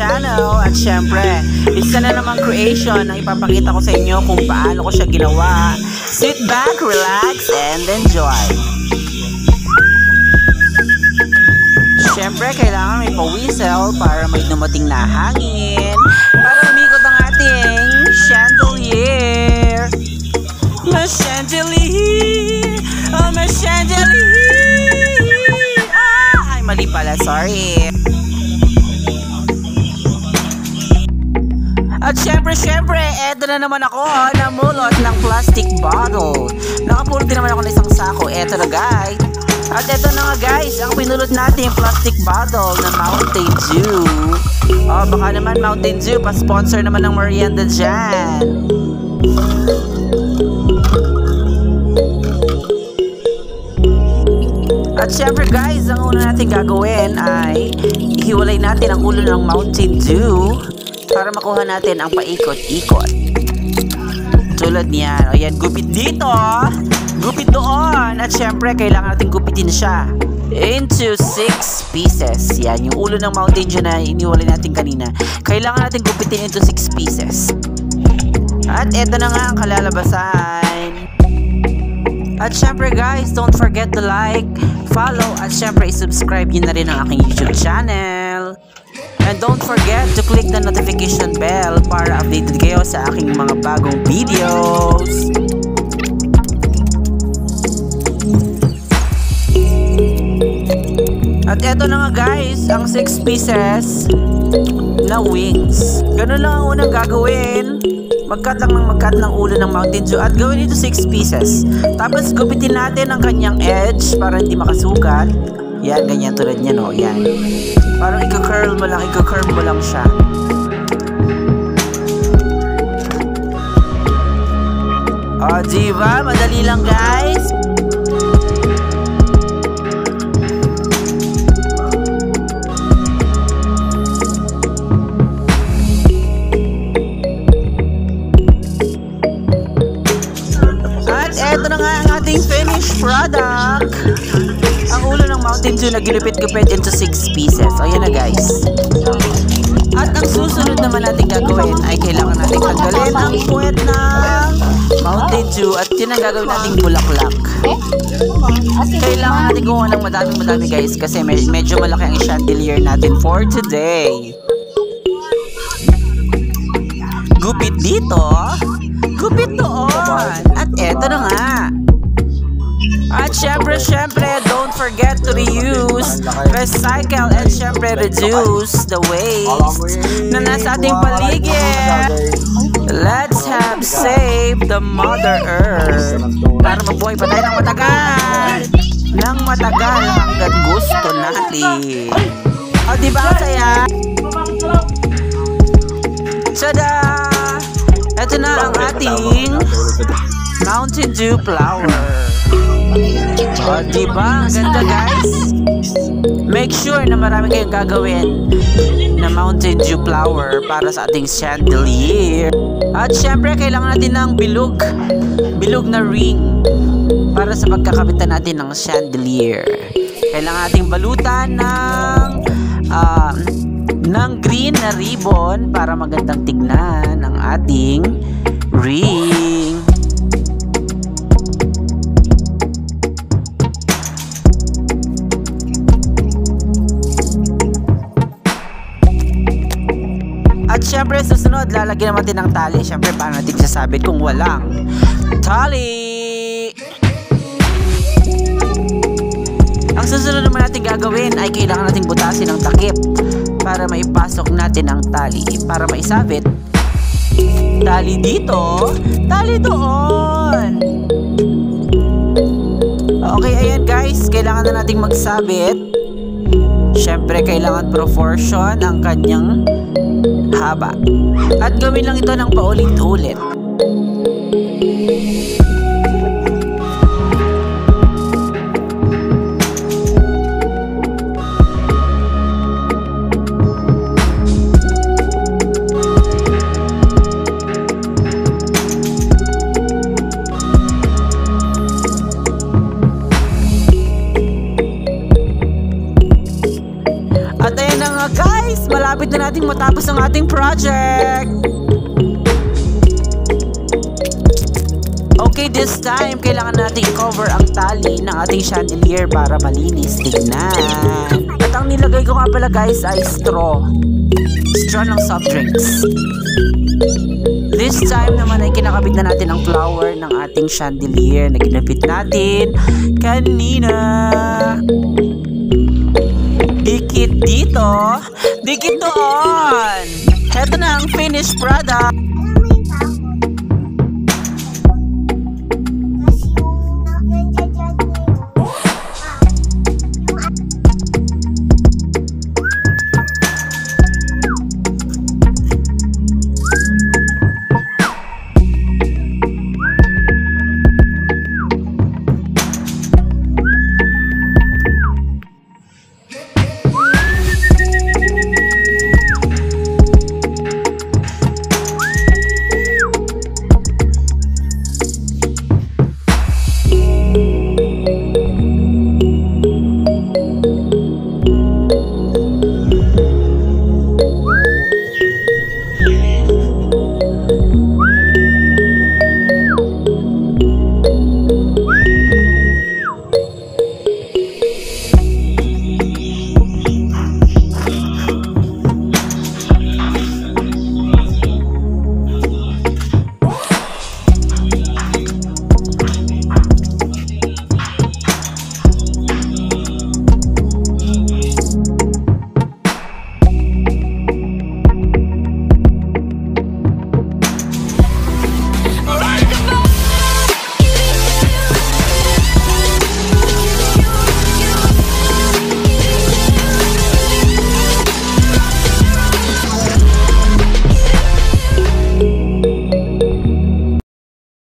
Channel at syempre, isa na namang creation ang ipapakita ko sa inyo kung paano ko siya ginawa. Sit back, relax, and enjoy. Syempre, kailangan may pa-whistle para may dumating na hangin para umikot ang ating chandelier. My chandelier, oh my chandelier. Ah, ay mali pala, sorry. At syempre, syempre, eto na naman ako namulot ng plastic bottle. Nakapulot din naman ako ng isang sako. Eto na guys. At eto na nga guys, ang pinulot natin yung plastic bottle na Mountain Dew. Oh, baka naman Mountain Dew, pa-sponsor naman ng merienda dyan. At syempre guys, ang una natin gagawin ay ihiwalay natin ang ulo ng Mountain Dew para makuha natin ang paikot-ikot. Tulad niyan. O yan, gupit dito. Gupit doon. At syempre, kailangan natin gupitin siya into 6 pieces. Yan, yung ulo ng Mountain Dew na iniwalay natin kanina. Kailangan natin gupitin into 6 pieces. At eto na nga ang kalalabasan. At syempre guys, don't forget to like, follow, at syempre subscribe nyo na rin ang aking YouTube channel. And don't forget to click the notification bell para updated kayo sa aking mga bagong videos. At eto na nga guys, ang 6 pieces na wings. Ganun lang ang unang gagawin. Magkat lang ng magkat ng ulo ng Mountain Dew at gawin ito 6 pieces. Tapos gupitin natin ang kanyang edge para hindi makasukat. Yan, ganyan tulad niya no. Yan. Parang ika-curl mo lang, ika-curl mo lang siya. O, oh, diba? Madali lang guys. eto na nga ang ating finished product. Mountain Dew na ginupit-gupit into 6 pieces. O yan na guys. At ang susunod naman natin gagawin ay kailangan natin tanggalin ang puwet ng Mountain Dew at yun ang gagawin nating bulaklak. Kailangan natin gumawa ng madaming madami guys kasi med medyo malaki ang chandelier natin for today. Gupit dito. Gupit doon. At eto na nga. At syempre, syempre, don't forget to reuse, recycle, and syempre reduce the waste na nasa ating paligid. Let's have save the Mother Earth para mabuhay pa tayo ng matagal. Ng matagal hanggang gusto natin. O, diba ang saya? Tada! Ito na ang ating Mountain Dew Flower. O, diba? Ang ganda, guys. Make sure na marami kayong gagawin na Mountain Dew Flower para sa ating chandelier. At syempre, kailangan natin ng bilog. Bilog na ring para sa pagkakabitan natin ng chandelier. Kailangan nating balutan ng uh, ng green na ribbon para magandang tignan ang ating ring. Lalagyan natin ng tali. Syempre, paano natin sasabit kung walang tali? Ang susunod naman natin gagawin ay kailangan nating butasin ng takip para maipasok natin ang tali. Para maisabit, tali dito, tali doon. Okay, ayan guys, kailangan na nating magsabit. Syempre, kailangan proportion ang kanyang haba. At gawin lang ito ng paulit-ulit. Nating matapos ang ating project. Okay, this time, kailangan nating cover ang tali ng ating chandelier para malinis tignan. At ang nilagay ko nga pala guys ay straw. Straw ng soft drinks. This time naman ay kinakabit na natin ang flower ng ating chandelier na ginapit natin kanina. Dito, dikit doon. Heto na ang finished product.